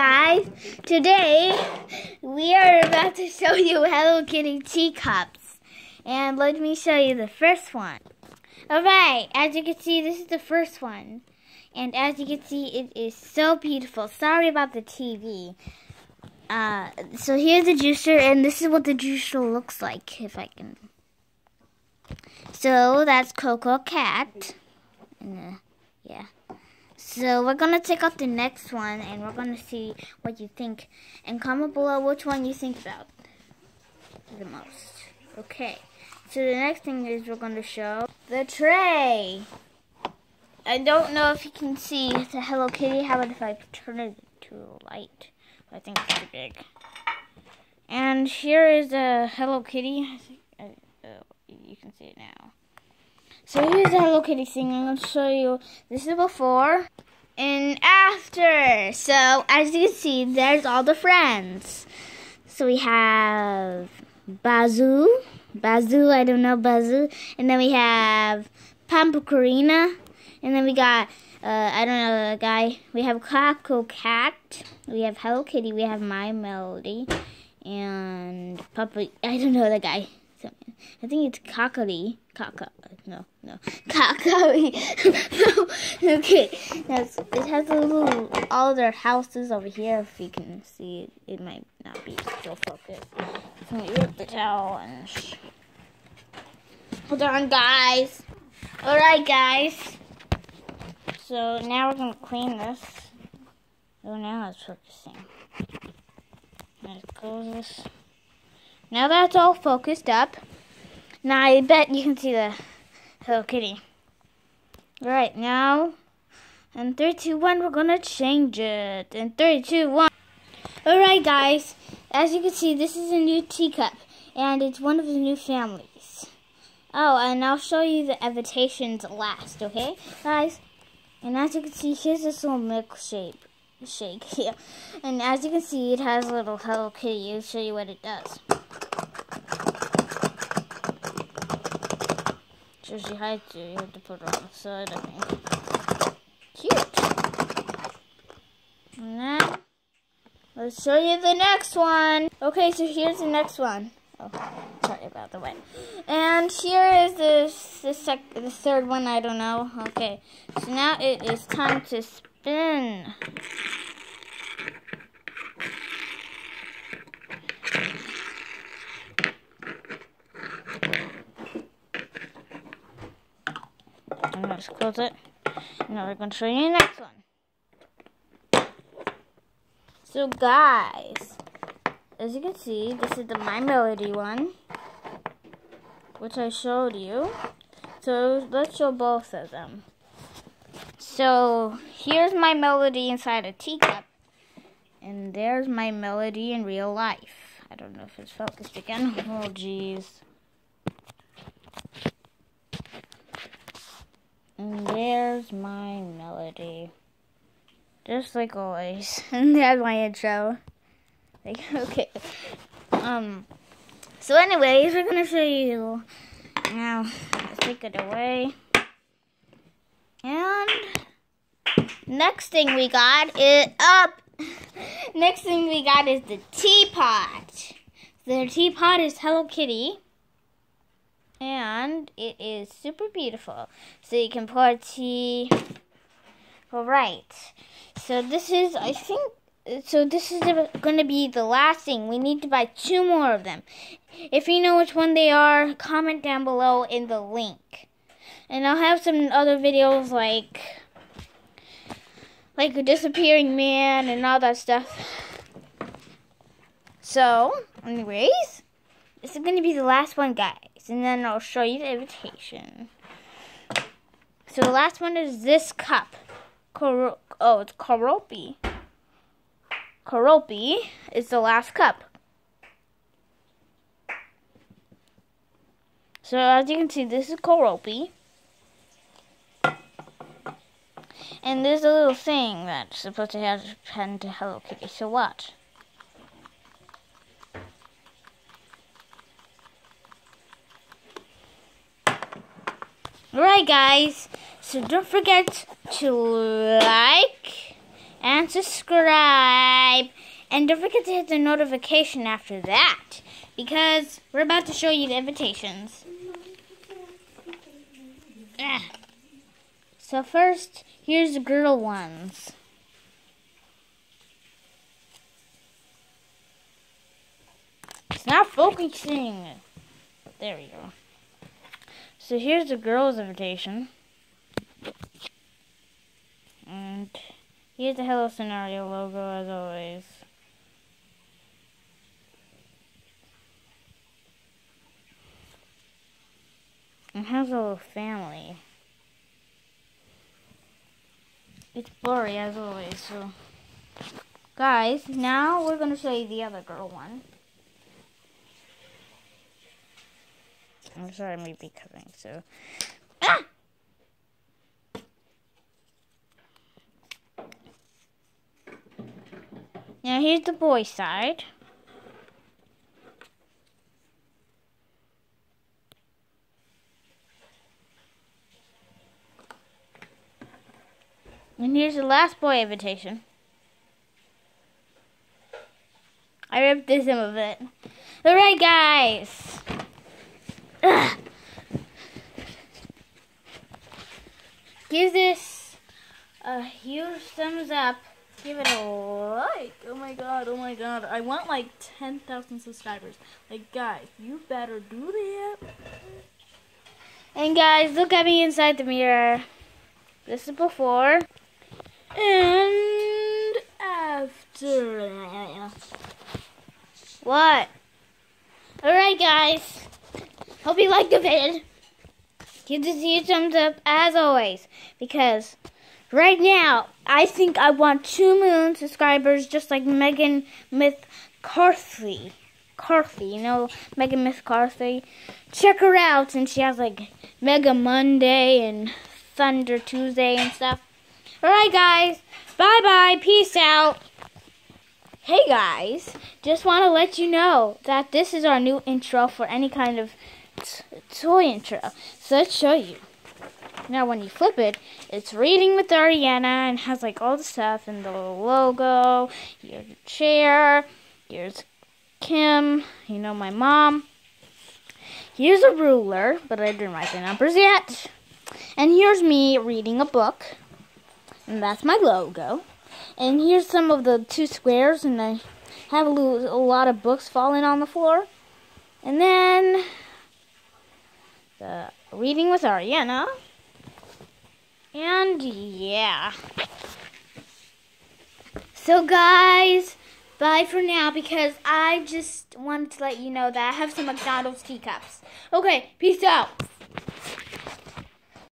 guys, today we are about to show you Hello Kitty teacups. And let me show you the first one. Alright, as you can see, this is the first one. And as you can see, it is so beautiful. Sorry about the TV. Uh, so here's the juicer, and this is what the juicer looks like, if I can. So that's Coco Cat. And, uh, yeah. So we're going to take out the next one and we're going to see what you think. And comment below which one you think about the most. Okay. So the next thing is we're going to show the tray. I don't know if you can see the Hello Kitty. How about if I turn it to light? I think it's too big. And here is a Hello Kitty. Uh, uh, you can see it now. So here's the Hello Kitty thing. I'm going to show you. This is before and after. So as you see, there's all the friends. So we have Bazoo. Bazoo, I don't know Bazoo. And then we have Pampacarina. And then we got, uh, I don't know the guy. We have Coco Cat. We have Hello Kitty. We have My Melody. And Papa, I don't know the guy. I think it's Kakari. Kaka. No, no. Kakari. no. Okay. That's, it has a little, all their houses over here. If you can see it, it might not be still focused. So me rip the towel. Hold on, guys. Alright, guys. So now we're going to clean this. Oh, now it's focusing. Let's close this. Now that's all focused up. Now I bet you can see the Hello Kitty. Alright, now in 3, 2, 1, we're gonna change it. In 3, 2, 1. Alright guys, as you can see, this is a new teacup. And it's one of the new families. Oh, and I'll show you the invitations last, okay, guys? And as you can see, here's this little milkshake shake here. And as you can see, it has a little Hello Kitty. I'll show you what it does. Shows you how to, you have to put it on the side, I think. Cute. And then, let's show you the next one. Okay, so here's the next one. Oh, sorry about the way. And here is the, the, sec the third one, I don't know. Okay, so now it is time to spin. Close it. Now we're going to show you the next one. So guys, as you can see, this is the My Melody one, which I showed you. So let's show both of them. So here's my melody inside a teacup. And there's my melody in real life. I don't know if it's focused again. Oh, jeez. And there's my melody. Just like always. And there's my intro. Like, okay. Um, so anyways, we're gonna show you. Now, take it away. And next thing we got is up. Next thing we got is the teapot. The teapot is Hello Kitty. And it is super beautiful. So you can pour tea. Alright. So this is, I think, so this is going to be the last thing. We need to buy two more of them. If you know which one they are, comment down below in the link. And I'll have some other videos like like a disappearing man and all that stuff. So, anyways, this is going to be the last one, guys. And then I'll show you the invitation. So the last one is this cup. Oh, it's Keroppi. Keroppi is the last cup. So as you can see, this is Keroppi. And there's a little thing that's supposed to have a pen to Hello Kitty. So watch. Alright guys, so don't forget to like and subscribe. And don't forget to hit the notification after that because we're about to show you the invitations. Ah. So first, here's the girl ones. It's not focusing. There we go. So here's the girl's invitation. And here's the Hello Sanrio logo as always. And has a little family. It's blurry as always, so. Guys, now we're going to show you the other girl one. I'm sorry, I may be covering, so. Ah! Now here's the boy side. And here's the last boy invitation. I ripped this some of it. Alright guys. Give this a huge thumbs up. Give it a like. Oh my god, oh my god. I want like 10,000 subscribers. Like, guys, you better do that. And guys, look at me inside the mirror. This is before. And after. What? Alright, guys. Hope you liked the vid. Give this a thumbs up as always. Because right now, I think I want 2 million subscribers just like Megan McCarthy. Carthy, you know, Megan McCarthy. Check her out and she has like Mega Monday and Thunder Tuesday and stuff. Alright, guys. Bye bye. Peace out. Hey, guys. Just want to let you know that this is our new intro for any kind of toy intro. So let's show you. Now, when you flip it, it's reading with Ariana and has like all the stuff and the logo. Here's the chair. Here's Kim. You know, my mom. Here's a ruler, but I didn't write the numbers yet. And here's me reading a book. And that's my logo. And here's some of the two squares, and I have a, little, a lot of books falling on the floor. And then the reading with Ariana. And yeah. So guys, bye for now because I just wanted to let you know that I have some McDonald's teacups. Okay, peace out.